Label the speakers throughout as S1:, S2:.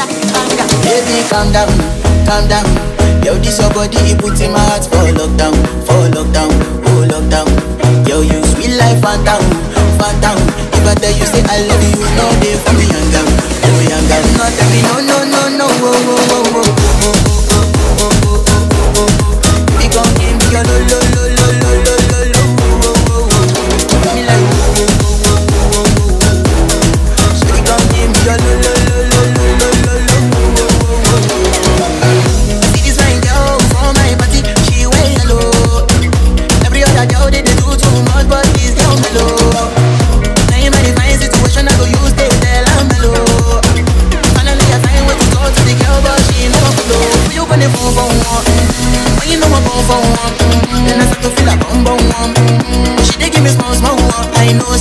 S1: Baby, calm down, calm down. Yo, this your body, it puts in my heart for lockdown, for lockdown, oh lockdown. Yo, you sweet life, phantom, phantom. If I tell you, say I love you. the phone go on. When you know I go for one, then I start to feel a bum bum one. She dey give me small small one. I know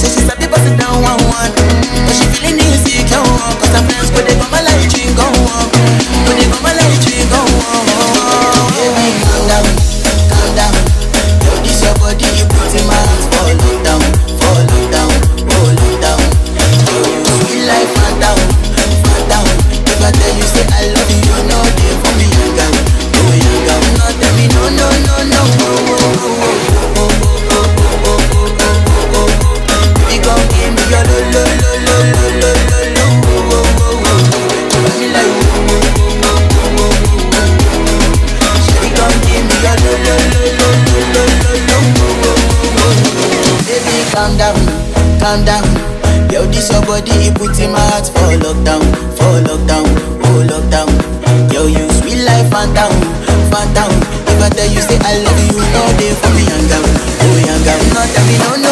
S1: calm down, calm down. Yo, this your body, it puts in my heart for lockdown, for lockdown, oh lockdown. Yo, you sweet life, phantom, phantom. If I tell you say I love you, no day for me, young girl, oh young girl. that we don't know.